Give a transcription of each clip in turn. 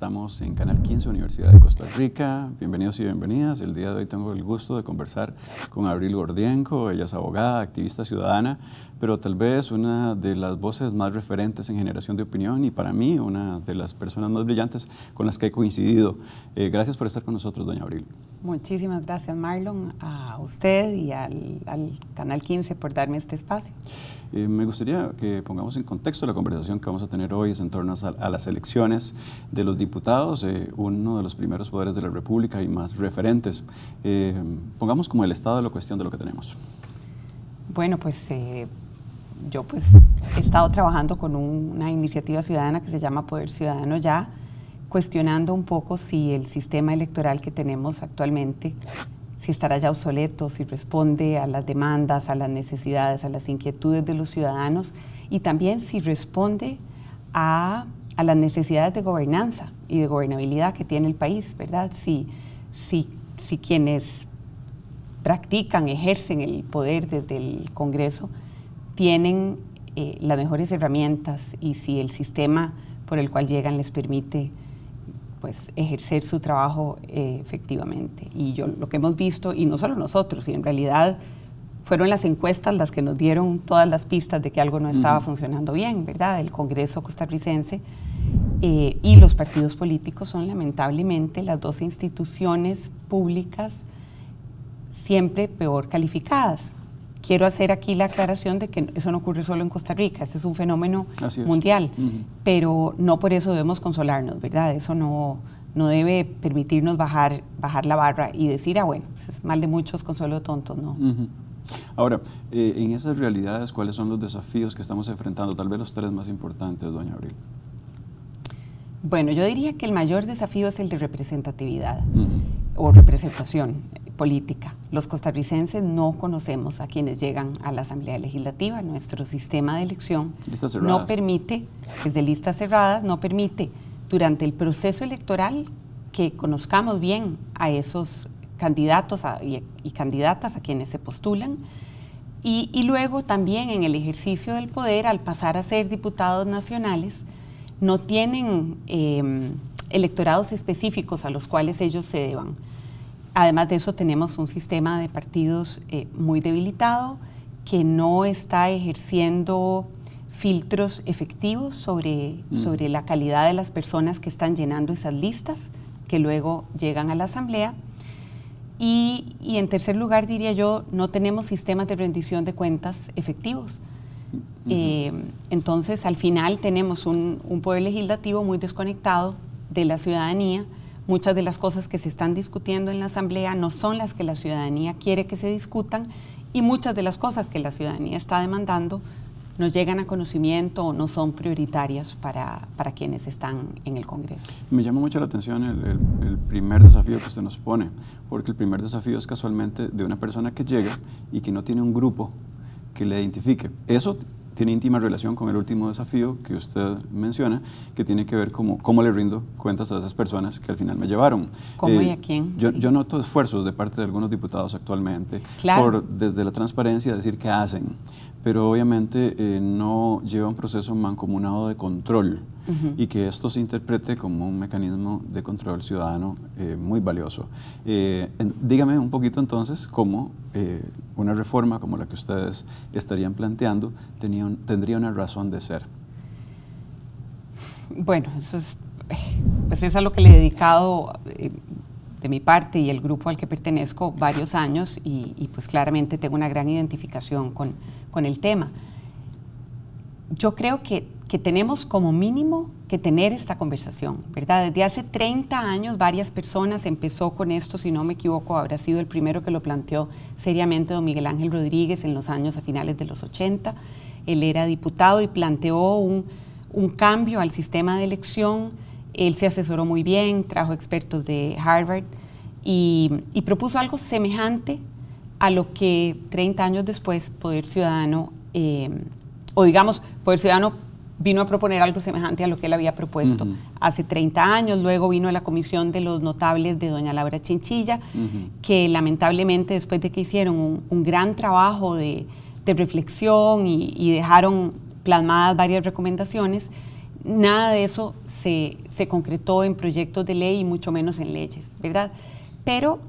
Estamos en Canal 15, Universidad de Costa Rica. Bienvenidos y bienvenidas. El día de hoy tengo el gusto de conversar con Abril Gordienco. Ella es abogada, activista ciudadana, pero tal vez una de las voces más referentes en generación de opinión y para mí una de las personas más brillantes con las que he coincidido. Eh, gracias por estar con nosotros, doña Abril. Muchísimas gracias, Marlon, a usted y al, Canal 15 por darme este espacio. Eh, me gustaría que pongamos en contexto la conversación que vamos a tener hoy en torno a, las elecciones de los diputados, eh, uno de los primeros poderes de la República y más referentes. Eh, pongamos como el estado de la cuestión de lo que tenemos. Bueno, pues yo pues he estado trabajando con una iniciativa ciudadana que se llama Poder Ciudadano Ya, cuestionando un poco si el sistema electoral que tenemos actualmente si estará ya obsoleto, si responde a las demandas, a las necesidades, a las inquietudes de los ciudadanos y también si responde a, las necesidades de gobernanza y de gobernabilidad que tiene el país, ¿verdad? Si, si, si quienes practican, ejercen el poder desde el Congreso tienen eh, las mejores herramientas y si el sistema por el cual llegan les permite pues ejercer su trabajo eh, efectivamente. Y yo lo que hemos visto, y no solo nosotros, y en realidad fueron las encuestas las que nos dieron todas las pistas de que algo no estaba funcionando bien, ¿verdad? El Congreso costarricense eh, y los partidos políticos son lamentablemente las dos instituciones públicas siempre peor calificadas quiero hacer aquí la aclaración de que eso no ocurre solo en Costa Rica, este es un fenómeno mundial, pero no por eso debemos consolarnos, ¿verdad? Eso no, no debe permitirnos bajar, bajar la barra y decir, ah, bueno, pues es mal de muchos, consuelo de tontos, no. Ahora, eh, en esas realidades, ¿cuáles son los desafíos que estamos enfrentando? Tal vez los tres más importantes, doña Abril. Bueno, yo diría que el mayor desafío es el de representatividad o representación política. Los costarricenses no conocemos a quienes llegan a la Asamblea Legislativa. Nuestro sistema de elección no permite, desde listas cerradas, no permite durante el proceso electoral que conozcamos bien a esos candidatos y, candidatas a quienes se postulan. Y, luego también en el ejercicio del poder, al pasar a ser diputados nacionales, no tienen em, electorados específicos a los cuales ellos se deban. Además de eso, tenemos un sistema de partidos eh, muy debilitado que no está ejerciendo filtros efectivos sobre, mm. sobre la calidad de las personas que están llenando esas listas que luego llegan a la Asamblea. Y, en tercer lugar, diría yo, no tenemos sistemas de rendición de cuentas efectivos. Eh, entonces, al final tenemos un, un poder legislativo muy desconectado de la ciudadanía, Muchas de las cosas que se están discutiendo en la Asamblea no son las que la ciudadanía quiere que se discutan y muchas de las cosas que la ciudadanía está demandando no llegan a conocimiento o no son prioritarias para, para quienes están en el Congreso. Me llama mucho la atención el, primer desafío que usted nos pone, porque el primer desafío es casualmente de una persona que llega y que no tiene un grupo que le identifique. Eso tiene íntima relación con el último desafío que usted menciona, que tiene que ver cómo, cómo le rindo cuentas a esas personas que al final me llevaron. ¿Cómo y a eh, quién? Yo, yo, noto esfuerzos de parte de algunos diputados actualmente por desde la transparencia decir qué hacen, pero obviamente eh, no lleva un proceso mancomunado de control y que esto se interprete como un mecanismo de control ciudadano eh, muy valioso. Eh, dígame un poquito entonces cómo una reforma como la que ustedes estarían planteando tendría una razón de ser. Bueno, eso es, pues es a lo que le he dedicado de mi parte y el grupo al que pertenezco varios años y, pues claramente tengo una gran identificación con, con el tema. Yo creo que, que, tenemos como mínimo que tener esta conversación, ¿verdad? Desde hace 30 años varias personas empezó con esto, si no me equivoco, habrá sido el primero que lo planteó seriamente don Miguel Ángel Rodríguez en los años a finales de los 80. Él era diputado y planteó un, un cambio al sistema de elección él se asesoró muy bien, trajo expertos de Harvard y, propuso algo semejante a lo que 30 años después Poder Ciudadano, eh, o digamos, Poder Ciudadano vino a proponer algo semejante a lo que él había propuesto hace 30 años. Luego vino a la comisión de los notables de doña Laura Chinchilla, que lamentablemente después de que hicieron un, gran trabajo de, reflexión y, y, dejaron plasmadas varias recomendaciones, nada de eso se, se concretó en proyectos de ley y mucho menos en leyes, ¿verdad? Pero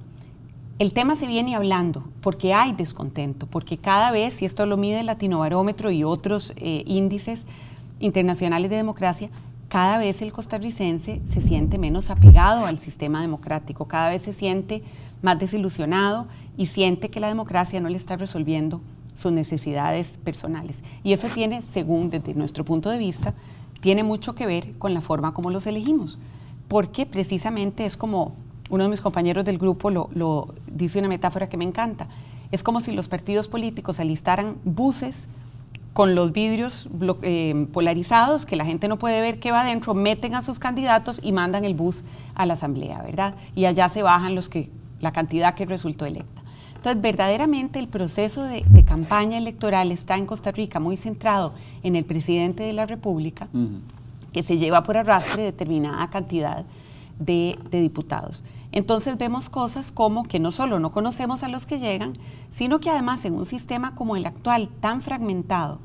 el tema se viene hablando porque hay descontento, porque cada vez, y esto lo mide el Latinobarómetro y otros eh, índices internacionales de democracia, cada vez el costarricense se siente menos apegado al sistema democrático, cada vez se siente más desilusionado y siente que la democracia no le está resolviendo sus necesidades personales. Y eso tiene, según desde nuestro punto de vista, tiene mucho que ver con la forma como los elegimos, porque precisamente es como uno de mis compañeros del grupo lo, dice una metáfora que me encanta. Es como si los partidos políticos alistaran buses con los vidrios eh, polarizados, que la gente no puede ver qué va adentro, meten a sus candidatos y mandan el bus a la asamblea, ¿verdad? Y allá se bajan los que, la cantidad que resultó electa. Entonces, verdaderamente el proceso de, campaña electoral está en Costa Rica muy centrado en el presidente de la República, que se lleva por arrastre determinada cantidad de diputados. Entonces vemos cosas como que no solo no conocemos a los que llegan, sino que además en un sistema como el actual, tan fragmentado,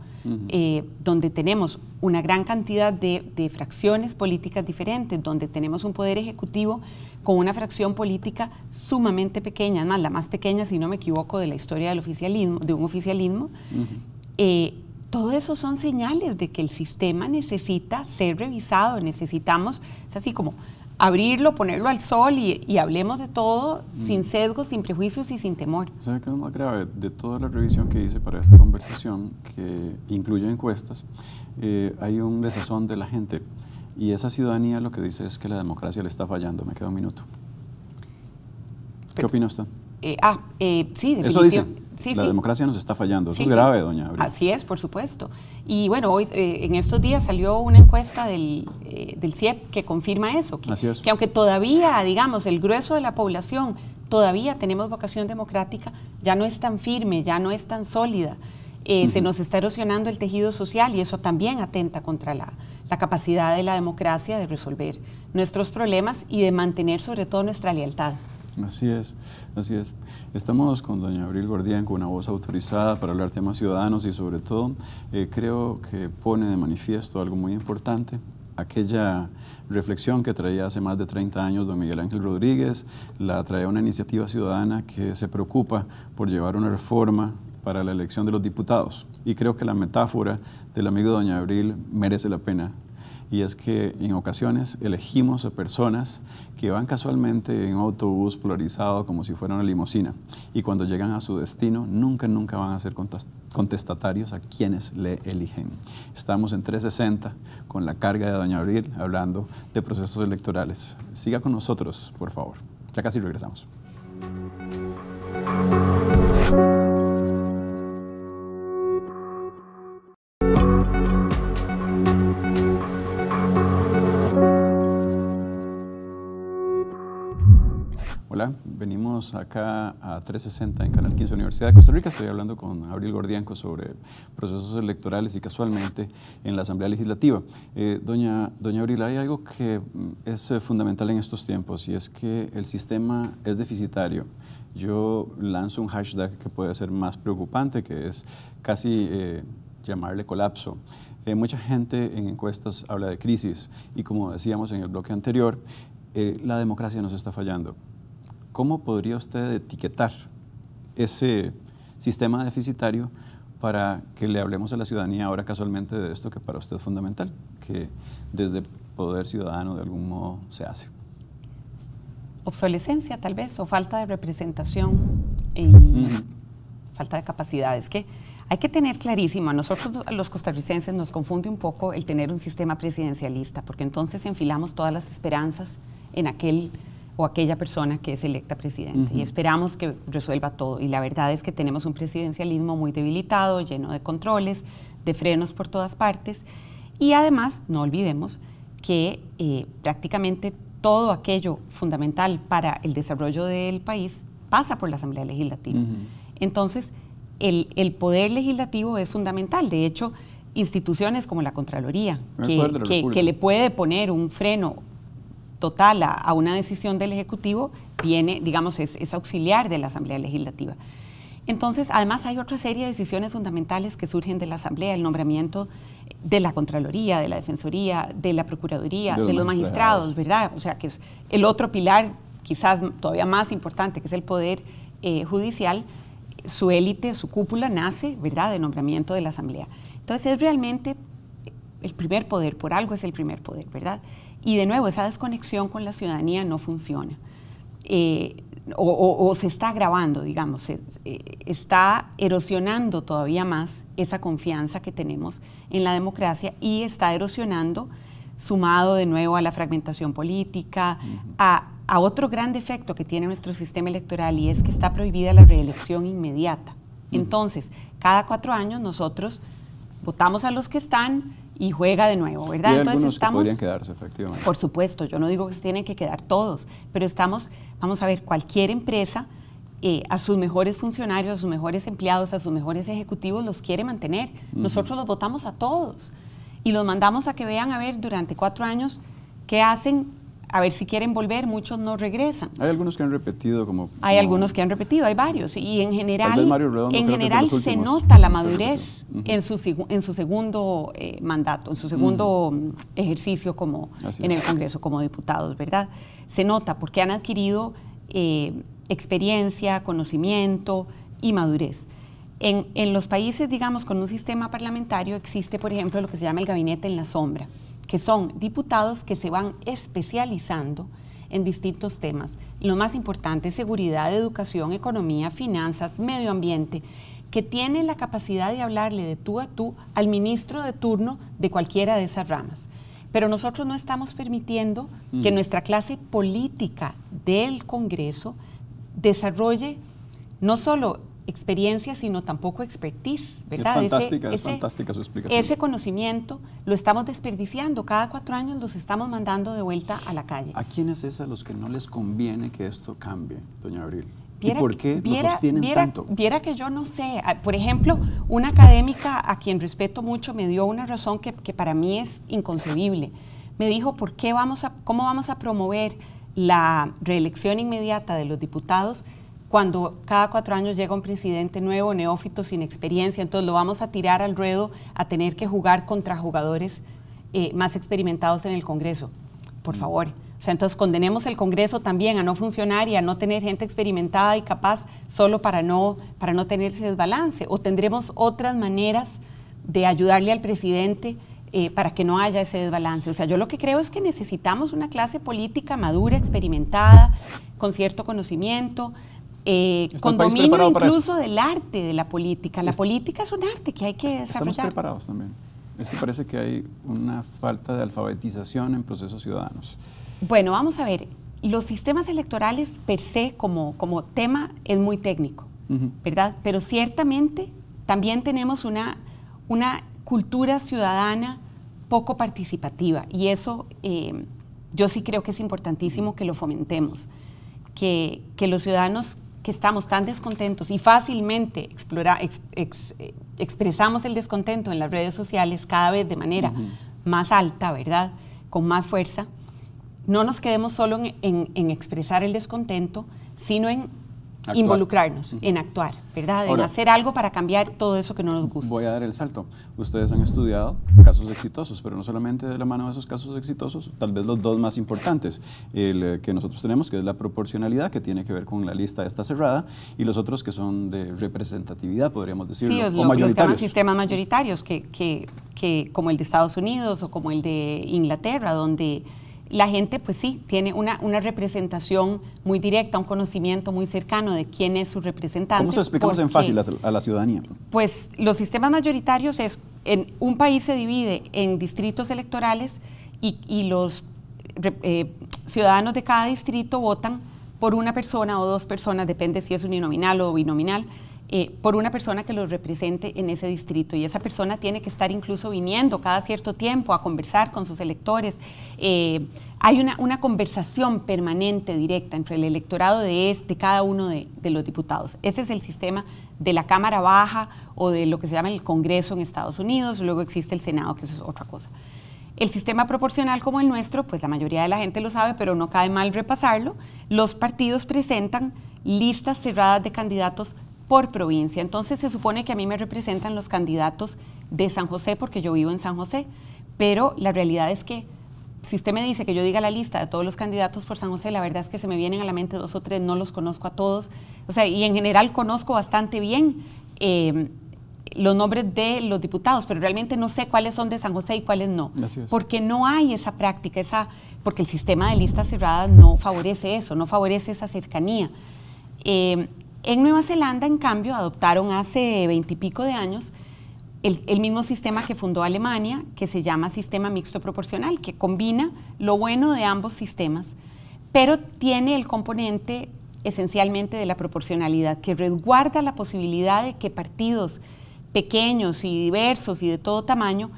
eh, donde tenemos una gran cantidad de, fracciones políticas diferentes, donde tenemos un poder ejecutivo con una fracción política sumamente pequeña, además la más pequeña, si no me equivoco, de la historia del oficialismo, de un oficialismo, eh, todo eso son señales de que el sistema necesita ser revisado, necesitamos, es así como abrirlo, ponerlo al sol y, hablemos de todo sin mm. sesgos, sin prejuicios y sin temor. ¿Sabe qué es lo más grave? De toda la revisión que hice para esta conversación, que incluye encuestas, eh, hay un desazón de la gente. Y esa ciudadanía lo que dice es que la democracia le está fallando. Me queda un minuto. ¿Qué opina usted? Eh, ah, eh, sí, Eso dice la democracia nos está fallando. Eso es grave, doña Abril. Así es, por supuesto. Y bueno, hoy eh, en estos días salió una encuesta del, eh, del CIEP que confirma eso. Que, Así es. que aunque todavía, digamos, el grueso de la población todavía tenemos vocación democrática, ya no es tan firme, ya no es tan sólida. Eh, se nos está erosionando el tejido social y eso también atenta contra la, la capacidad de la democracia de resolver nuestros problemas y de mantener sobre todo nuestra lealtad. Así es, así es. Estamos con doña Abril Gordián con una voz autorizada para hablar temas ciudadanos y sobre todo eh, creo que pone de manifiesto algo muy importante, aquella reflexión que traía hace más de 30 años don Miguel Ángel Rodríguez, la traía una iniciativa ciudadana que se preocupa por llevar una reforma para la elección de los diputados. Y creo que la metáfora del amigo doña Abril merece la pena y es que en ocasiones elegimos a personas que van casualmente en autobús polarizado como si fuera una limusina y cuando llegan a su destino nunca, nunca van a ser contestatarios a quienes le eligen. Estamos en 360 con la carga de Doña Abril hablando de procesos electorales. Siga con nosotros, por favor. Ya casi regresamos. Venimos acá a 360 en Canal 15 Universidad de Costa Rica. Estoy hablando con Abril Gordianco sobre procesos electorales y casualmente en la Asamblea Legislativa. Eh, doña, doña Abril, hay algo que mm, es eh, fundamental en estos tiempos y es que el sistema es deficitario. Yo lanzo un hashtag que puede ser más preocupante, que es casi eh, llamarle colapso. mucha gente en encuestas habla de crisis y como decíamos en el bloque anterior, la democracia nos está fallando. ¿Cómo podría usted etiquetar ese sistema deficitario para que le hablemos a la ciudadanía ahora casualmente de esto que para usted es fundamental, que desde poder ciudadano de algún modo se hace? Obsolescencia tal vez, o falta de representación y falta de capacidades. Que hay que tener clarísimo, a nosotros los costarricenses nos confunde un poco el tener un sistema presidencialista, porque entonces enfilamos todas las esperanzas en aquel o aquella persona que es electa presidente. Y esperamos que resuelva todo. Y la verdad es que tenemos un presidencialismo muy debilitado, lleno de controles, de frenos por todas partes. Y además, no olvidemos que eh, prácticamente todo aquello fundamental para el desarrollo del país pasa por la Asamblea Legislativa. Entonces, el, el, poder legislativo es fundamental. De hecho, instituciones como la Contraloría, que, que, le puede poner un freno total a, una decisión del Ejecutivo viene, digamos, es, auxiliar de la Asamblea Legislativa. Entonces, además hay otra serie de decisiones fundamentales que surgen de la Asamblea, el nombramiento de la Contraloría, de la Defensoría, de la Procuraduría, de, los, magistrados, ¿verdad? O sea, que es el otro pilar, quizás todavía más importante, que es el Poder eh, Judicial, su élite, su cúpula nace, ¿verdad?, de nombramiento de la Asamblea. Entonces, es realmente el primer poder, por algo es el primer poder, ¿verdad? Y de nuevo, esa desconexión con la ciudadanía no funciona. Eh, o, se está agravando, digamos, eh, está erosionando todavía más esa confianza que tenemos en la democracia y está erosionando, sumado de nuevo a la fragmentación política, a, a, otro gran defecto que tiene nuestro sistema electoral y es que está prohibida la reelección inmediata. Entonces, cada cuatro años nosotros votamos a los que están, y juega de nuevo, ¿verdad? Y Entonces estamos, que podrían quedarse, efectivamente. Por supuesto, yo no digo que se tienen que quedar todos, pero estamos, vamos a ver, cualquier empresa eh, a sus mejores funcionarios, a sus mejores empleados, a sus mejores ejecutivos los quiere mantener. Nosotros los votamos a todos y los mandamos a que vean a ver durante cuatro años qué hacen a ver si quieren volver, muchos no regresan. Hay algunos que han repetido como... Hay algunos que han repetido, hay varios. Y en general, en general se nota la madurez en, su, en su segundo eh, mandato, en su segundo ejercicio como en el Congreso como diputados, ¿verdad? Se nota porque han adquirido eh, experiencia, conocimiento y madurez. En, en los países, digamos, con un sistema parlamentario existe, por ejemplo, lo que se llama el gabinete en la sombra que son diputados que se van especializando en distintos temas. lo más importante, seguridad, educación, economía, finanzas, medio ambiente, que tienen la capacidad de hablarle de tú a tú al ministro de turno de cualquiera de esas ramas. Pero nosotros no estamos permitiendo que mm. nuestra clase política del Congreso desarrolle no solo experiencia, sino tampoco expertise, ¿verdad? Es fantástica, ese, es fantástica su explicación. Ese conocimiento lo estamos desperdiciando. Cada cuatro años los estamos mandando de vuelta a la calle. ¿A quiénes es a los que no les conviene que esto cambie, doña Abril? ¿Y por qué lo sostienen tanto? Viera que yo no sé. Ah, por ejemplo, una académica a quien respeto mucho me dio una razón que, que para mí es inconcebible. Me dijo, ¿por qué vamos a, ¿cómo vamos a promover la reelección inmediata de los diputados cuando cada cuatro años llega un presidente nuevo, neófito, sin experiencia, entonces lo vamos a tirar al ruedo a tener que jugar contra jugadores eh, más experimentados en el Congreso. Por mm. favor. O sea, entonces condenemos el Congreso también a no funcionar y a no tener gente experimentada y capaz solo para no, para no tener ese desbalance. O tendremos otras maneras de ayudarle al presidente eh, para que no haya ese desbalance. O sea, yo lo que creo es que necesitamos una clase política madura, experimentada, con cierto conocimiento, eh, con dominio incluso del arte de la política. La política es un arte que hay que desarrollar. Estamos preparados también. Es que parece que hay una falta de alfabetización en procesos ciudadanos. Bueno, vamos a ver. Los sistemas electorales per se como, como tema es muy técnico, ¿verdad? Pero ciertamente también tenemos una, una cultura ciudadana poco participativa y eso eh, yo sí creo que es importantísimo que lo fomentemos, que, que los ciudadanos que estamos tan descontentos y fácilmente expresamos el descontento en las redes sociales cada vez de manera más alta, ¿verdad? Con más fuerza, no nos quedemos solo en expresar el descontento, sino en involucrarnos, en actuar, ¿verdad? En hacer algo para cambiar todo eso que no nos gusta. Voy a dar el salto. Ustedes han estudiado casos exitosos, pero no solamente de la mano de esos casos exitosos, tal vez los dos más importantes, el eh, que nosotros tenemos, que es la proporcionalidad, que tiene que ver con la lista esta cerrada, y los otros que son de representatividad, podríamos decirlo, sí, o mayoritarios. Los sistemas mayoritarios, que, que, que como el de Estados Unidos o como el de Inglaterra, donde la gente, pues sí, tiene una, representación muy directa, un conocimiento muy cercano de quién es su representante. ¿Cómo se explicamos en fácil a, la ciudadanía? Pues los sistemas mayoritarios es, en un país se divide en distritos electorales y, los eh, ciudadanos de cada distrito votan por una persona o dos personas, depende si es uninominal o binominal, eh, por una persona que los represente en ese distrito y esa persona tiene que estar incluso viniendo cada cierto tiempo a conversar con sus electores. Eh, hay una, una, conversación permanente, directa, entre el electorado de, este, cada uno de, de, los diputados. Ese es el sistema de la Cámara Baja o de lo que se llama el Congreso en Estados Unidos, luego existe el Senado, que eso es otra cosa. El sistema proporcional como el nuestro, pues la mayoría de la gente lo sabe, pero no cae mal repasarlo. Los partidos presentan listas cerradas de candidatos por provincia. Entonces se supone que a mí me representan los candidatos de San José porque yo vivo en San José, pero la realidad es que si usted me dice que yo diga la lista de todos los candidatos por San José, la verdad es que se me vienen a la mente dos o tres, no los conozco a todos. O sea, y en general conozco bastante bien eh, los nombres de los diputados, pero realmente no sé cuáles son de San José y cuáles no. Porque no hay esa práctica, esa, porque el sistema de listas cerradas no favorece eso, no favorece esa cercanía. Eh, en Nueva Zelanda, en cambio, adoptaron hace veintipico de años el, mismo sistema que fundó Alemania, que se llama sistema mixto proporcional, que combina lo bueno de ambos sistemas, pero tiene el componente esencialmente de la proporcionalidad, que resguarda la posibilidad de que partidos pequeños y diversos y de todo tamaño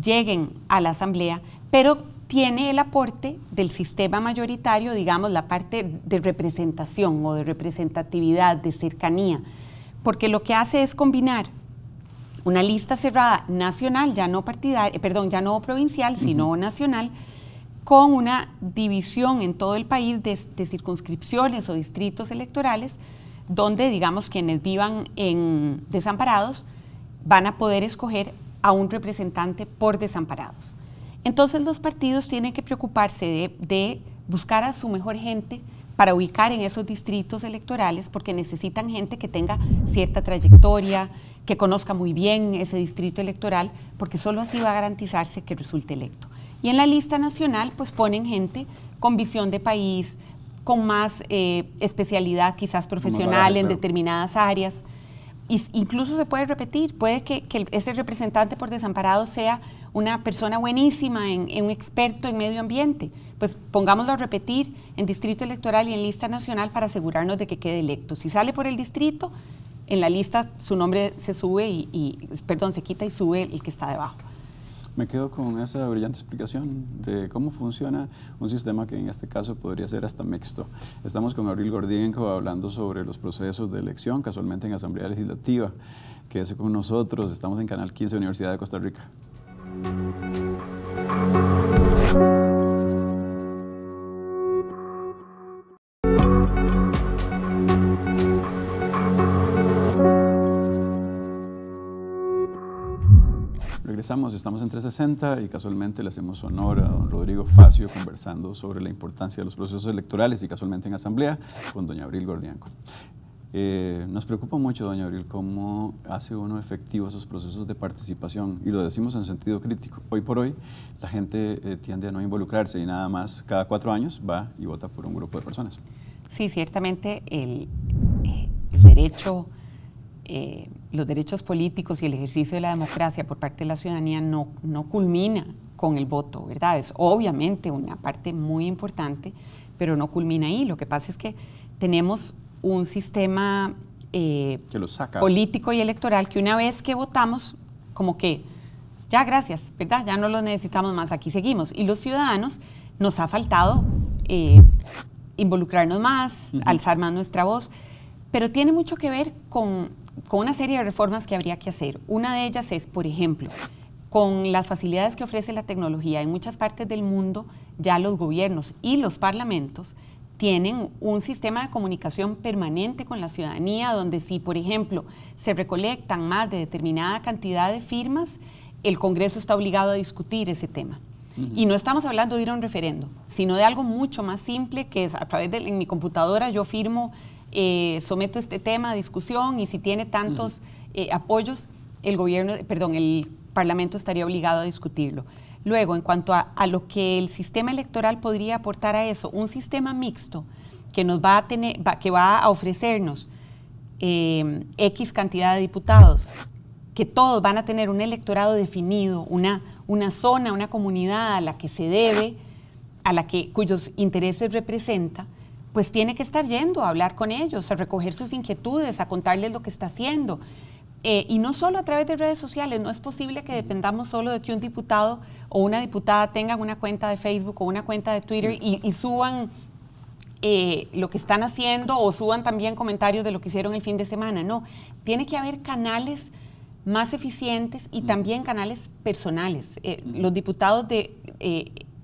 lleguen a la Asamblea, pero tiene el aporte del sistema mayoritario, digamos, la parte de representación o de representatividad, de cercanía, porque lo que hace es combinar una lista cerrada nacional, ya no partidaria, perdón, ya no provincial, sino nacional, con una división en todo el país de, circunscripciones o distritos electorales, donde, digamos, quienes vivan en desamparados van a poder escoger a un representante por desamparados. Entonces los partidos tienen que preocuparse de, de buscar a su mejor gente para ubicar en esos distritos electorales porque necesitan gente que tenga cierta trayectoria, que conozca muy bien ese distrito electoral, porque solo así va a garantizarse que resulte electo. Y en la lista nacional, pues ponen gente con visión de país, con más eh, especialidad quizás profesional en determinadas áreas. Y incluso se puede repetir, puede que, ese representante por desamparado sea una persona buenísima, en, un experto en medio ambiente. Pues pongámoslo a repetir en distrito electoral y en lista nacional para asegurarnos de que quede electo. Si sale por el distrito, en la lista su nombre se sube y, perdón, se quita y sube el que está debajo. Me quedo con esa brillante explicación de cómo funciona un sistema que en este caso podría ser hasta mixto. Estamos con Abril Gordienko hablando sobre los procesos de elección, casualmente en Asamblea Legislativa. Quédese con nosotros, estamos en Canal 15, Universidad de Costa Rica. Regresamos, estamos en 360 y casualmente le hacemos honor a don Rodrigo Facio conversando sobre la importancia de los procesos electorales y casualmente en asamblea con doña Abril Gordianco. Eh, nos preocupa mucho, doña Abril, cómo hace uno efectivo esos procesos de participación y lo decimos en sentido crítico. Hoy por hoy la gente eh, tiende a no involucrarse y nada más cada cuatro años va y vota por un grupo de personas. Sí, ciertamente el, el derecho eh, los derechos políticos y el ejercicio de la democracia por parte de la ciudadanía no, no culmina con el voto, ¿verdad? Es obviamente una parte muy importante, pero no culmina ahí. Lo que pasa es que tenemos un sistema eh, político y electoral que una vez que votamos, como que ya gracias, ¿verdad? Ya no lo necesitamos más, aquí seguimos. Y los ciudadanos nos ha faltado eh, involucrarnos más, alzar más nuestra voz, pero tiene mucho que ver con con una serie de reformas que habría que hacer. Una de ellas es, por ejemplo, con las facilidades que ofrece la tecnología, en muchas partes del mundo ya los gobiernos y los parlamentos tienen un sistema de comunicación permanente con la ciudadanía, donde si, por ejemplo, se recolectan más de determinada cantidad de firmas, el Congreso está obligado a discutir ese tema. Y no estamos hablando de ir a un referendo, sino de algo mucho más simple, que es a través de en mi computadora yo firmo eh, someto este tema a discusión y si tiene tantos eh, apoyos, el gobierno, perdón, el Parlamento estaría obligado a discutirlo. Luego, en cuanto a, lo que el sistema electoral podría aportar a eso, un sistema mixto que nos va a tener, que va a ofrecernos eh, X cantidad de diputados, que todos van a tener un electorado definido, una, una zona, una comunidad a la que se debe, a la que cuyos intereses representa, pues tiene que estar yendo a hablar con ellos, a recoger sus inquietudes, a contarles lo que está haciendo. Eh, y no solo a través de redes sociales, no es posible que dependamos solo de que un diputado o una diputada tengan una cuenta de Facebook o una cuenta de Twitter y, suban eh, lo que están haciendo o suban también comentarios de lo que hicieron el fin de semana. No, tiene que haber canales más eficientes y también canales personales. Eh, los diputados de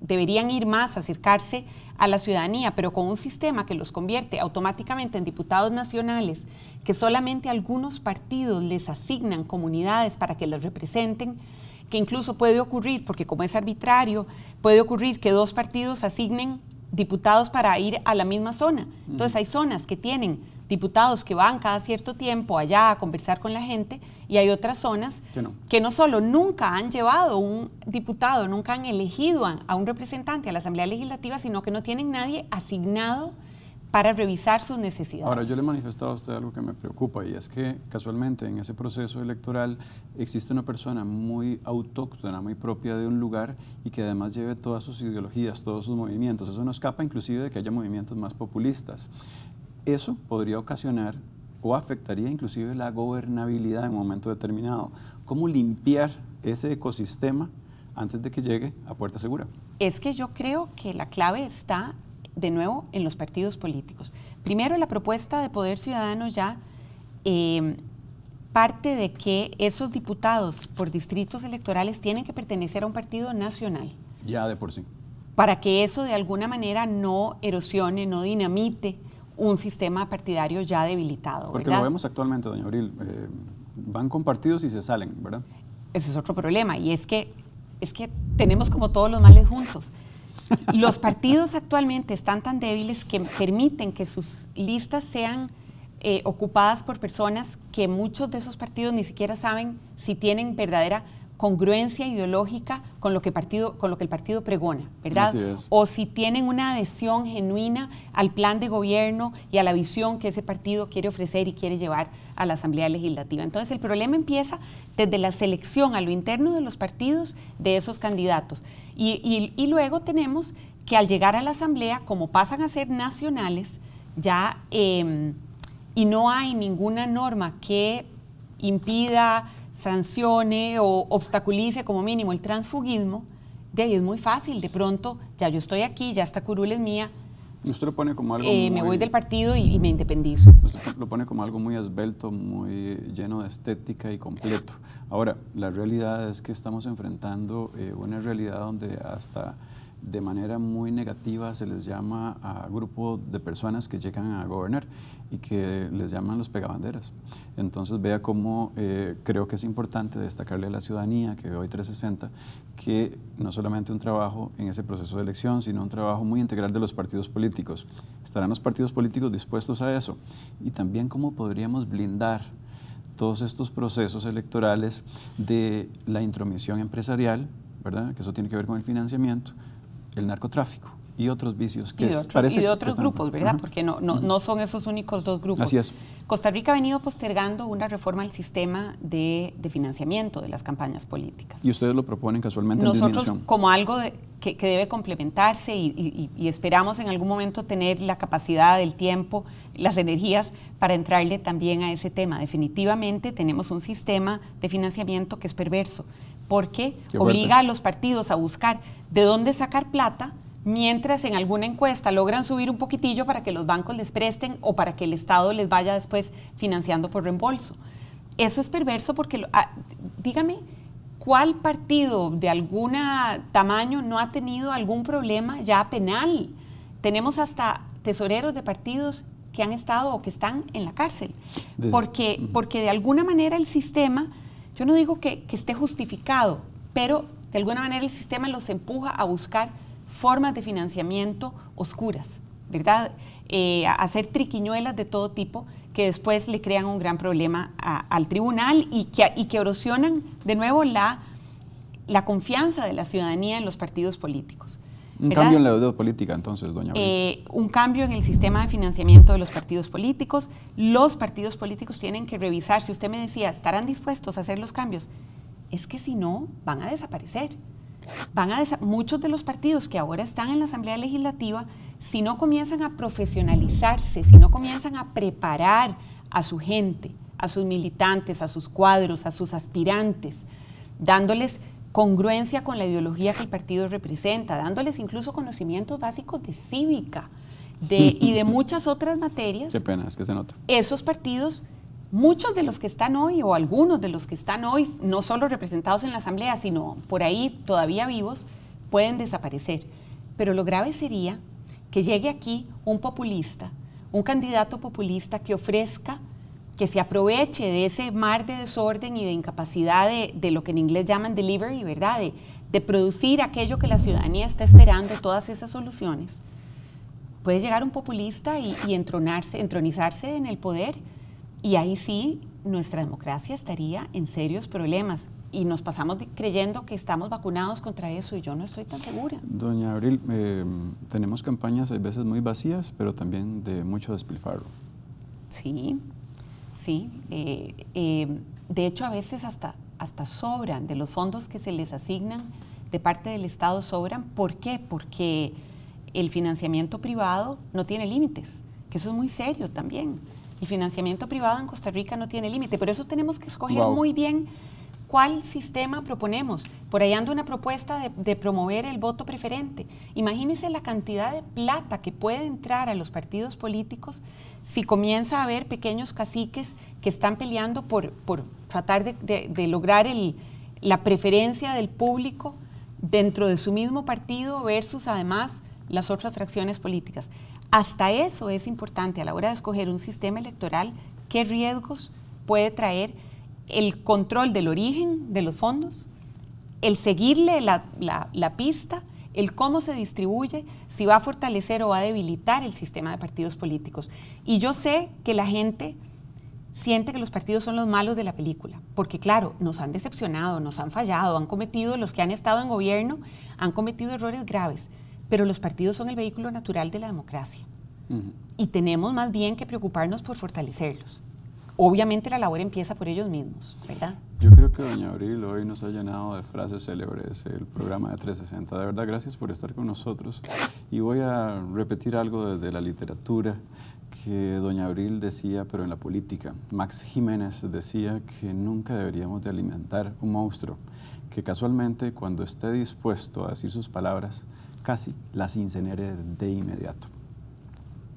deberían ir más, acercarse a la ciudadanía, pero con un sistema que los convierte automáticamente en diputados nacionales, que solamente algunos partidos les asignan comunidades para que los representen, que incluso puede ocurrir, porque como es arbitrario, puede ocurrir que dos partidos asignen diputados para ir a la misma zona. Entonces hay zonas que tienen diputados que van cada cierto tiempo allá a conversar con la gente y hay otras zonas que no, solo nunca han llevado un diputado, nunca han elegido a, un representante a la Asamblea Legislativa, sino que no tienen nadie asignado para revisar sus necesidades. Ahora, yo le he manifestado a usted algo que me preocupa y es que casualmente en ese proceso electoral existe una persona muy autóctona, muy propia de un lugar y que además lleve todas sus ideologías, todos sus movimientos. Eso no escapa inclusive de que haya movimientos más populistas. Eso podría ocasionar o afectaría inclusive la gobernabilidad en un momento determinado. ¿Cómo limpiar ese ecosistema antes de que llegue a puerta segura? Es que yo creo que la clave está de nuevo en los partidos políticos. Primero, la propuesta de Poder Ciudadano ya em, parte de que esos diputados por distritos electorales tienen que pertenecer a un partido nacional. Ya de por sí. Para que eso de alguna manera no erosione, no dinamite un sistema partidario ya debilitado. Porque lo vemos actualmente, doña Abril, eh, van con partidos y se salen, ¿verdad? Ese es otro problema, y es que, es que tenemos como todos los males juntos. Los partidos actualmente están tan débiles que permiten que sus listas sean eh, ocupadas por personas que muchos de esos partidos ni siquiera saben si tienen verdadera congruencia ideológica con lo que, partido, con lo que el partido pregona, ¿verdad? O si tienen una adhesión genuina al plan de gobierno y a la visión que ese partido quiere ofrecer y quiere llevar a la Asamblea Legislativa. Entonces el problema empieza desde la selección a lo interno de los partidos de esos candidatos. Y, luego tenemos que al llegar a la Asamblea, como pasan a ser nacionales, ya, em, y no hay ninguna norma que impida sancione o obstaculice como mínimo el transfugismo, de ahí es muy fácil. De pronto, ya yo estoy aquí, ya esta curul es mía. Usted lo pone como algo. Eh, me voy del partido y, me independizo. Usted lo pone como algo muy esbelto, muy lleno de estética y completo. Ahora, la realidad es que estamos enfrentando eh, una realidad donde hasta de manera muy negativa se les llama a grupo de personas que llegan a gobernar y que les llaman los pegabanderas. Entonces vea cómo eh, creo que es importante destacarle a la ciudadanía que hoy 360 que no solamente un trabajo en ese proceso de elección, sino un trabajo muy integral de los partidos políticos. ¿Estarán los partidos políticos dispuestos a eso? Y también cómo podríamos blindar todos estos procesos electorales de la intromisión empresarial, ¿verdad? Que eso tiene que ver con el financiamiento, el narcotráfico y otros vicios que y de otros, y de otros grupos, ¿verdad? Porque no, no, no, son esos únicos dos grupos. Así es. Costa Rica ha venido postergando una reforma al sistema de, de financiamiento de las campañas políticas. Y ustedes lo proponen casualmente Nosotros en como algo que, que, debe complementarse y, y, esperamos en algún momento tener la capacidad, el tiempo, las energías para entrarle también a ese tema. Definitivamente tenemos un sistema de financiamiento que es perverso porque obliga a los partidos a buscar de dónde sacar plata mientras en alguna encuesta logran subir un poquitillo para que los bancos les presten o para que el Estado les vaya después financiando por reembolso. Eso es perverso porque, ah, dígame, ¿cuál partido de algún tamaño no ha tenido algún problema ya penal? Tenemos hasta tesoreros de partidos que han estado o que están en la cárcel, porque, porque de alguna manera el sistema yo no digo que, esté justificado, pero de alguna manera el sistema los empuja a buscar formas de financiamiento oscuras, ¿verdad? Eh, a hacer triquiñuelas de todo tipo que después le crean un gran problema al tribunal y que, y que erosionan de nuevo la, la confianza de la ciudadanía en los partidos políticos. Un cambio en la deuda política, entonces, doña eh, Un cambio en el sistema de financiamiento de los partidos políticos. Los partidos políticos tienen que revisar, si usted me decía, ¿estarán dispuestos a hacer los cambios? Es que si no, van a desaparecer. Van a muchos de los partidos que ahora están en la Asamblea Legislativa, si no comienzan a profesionalizarse, si no comienzan a preparar a su gente, a sus militantes, a sus cuadros, a sus aspirantes, dándoles congruencia con la ideología que el partido representa, dándoles incluso conocimientos básicos de cívica de, y de muchas otras materias. Qué pena, es que se nota. Esos partidos, muchos de los que están hoy o algunos de los que están hoy, no solo representados en la Asamblea, sino por ahí todavía vivos, pueden desaparecer. Pero lo grave sería que llegue aquí un populista, un candidato populista que ofrezca, que se aproveche de ese mar de desorden y de incapacidad de, lo que en inglés llaman delivery, ¿verdad? De, producir aquello que la ciudadanía está esperando, todas esas soluciones. Puede llegar un populista y, y entronarse, entronizarse en el poder y ahí sí nuestra democracia estaría en serios problemas y nos pasamos creyendo que estamos vacunados contra eso y yo no estoy tan segura. Doña Abril, eh, tenemos campañas a veces muy vacías, pero también de mucho despilfarro. Sí, sí. Eh, eh, de hecho, a veces hasta, hasta sobran de los fondos que se les asignan de parte del Estado sobran. ¿Por qué? Porque el financiamiento privado no tiene límites, que eso es muy serio también. El financiamiento privado en Costa Rica no tiene límite, por eso tenemos que escoger muy bien cuál sistema proponemos. Por ahí anda una propuesta de, promover el voto preferente. Imagínense la cantidad de plata que puede entrar a los partidos políticos si comienza a haber pequeños caciques que están peleando por, tratar de, lograr la preferencia del público dentro de su mismo partido versus además las otras fracciones políticas. Hasta eso es importante a la hora de escoger un sistema electoral, qué riesgos puede traer el control del origen de los fondos, el seguirle la, pista, el cómo se distribuye, si va a fortalecer o va a debilitar el sistema de partidos políticos. Y yo sé que la gente siente que los partidos son los malos de la película, porque claro, nos han decepcionado, nos han fallado, han cometido, los que han estado en gobierno, han cometido errores graves pero los partidos son el vehículo natural de la democracia. Y tenemos más bien que preocuparnos por fortalecerlos. Obviamente la labor empieza por ellos mismos, ¿verdad? Yo creo que doña Abril hoy nos ha llenado de frases célebres el programa de 360. De verdad, gracias por estar con nosotros. Y voy a repetir algo desde la literatura que doña Abril decía, pero en la política. Max Jiménez decía que nunca deberíamos de alimentar un monstruo, que casualmente cuando esté dispuesto a decir sus palabras, casi las incinere de inmediato.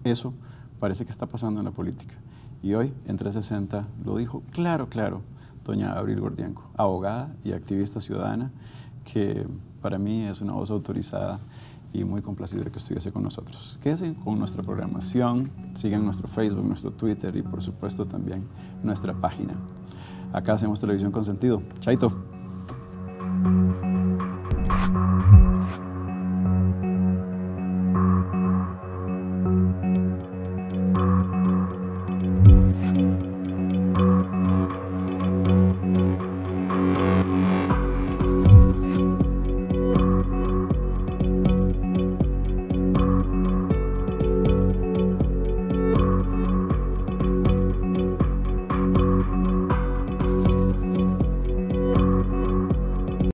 Eso parece que está pasando en la política. Y hoy, en 360, lo dijo claro, claro, doña Abril Gordianco, abogada y activista ciudadana, que para mí es una voz autorizada y muy complacida que estuviese con nosotros. Quédense con nuestra programación, sigan nuestro Facebook, nuestro Twitter y por supuesto también nuestra página. Acá hacemos televisión con sentido. Chaito.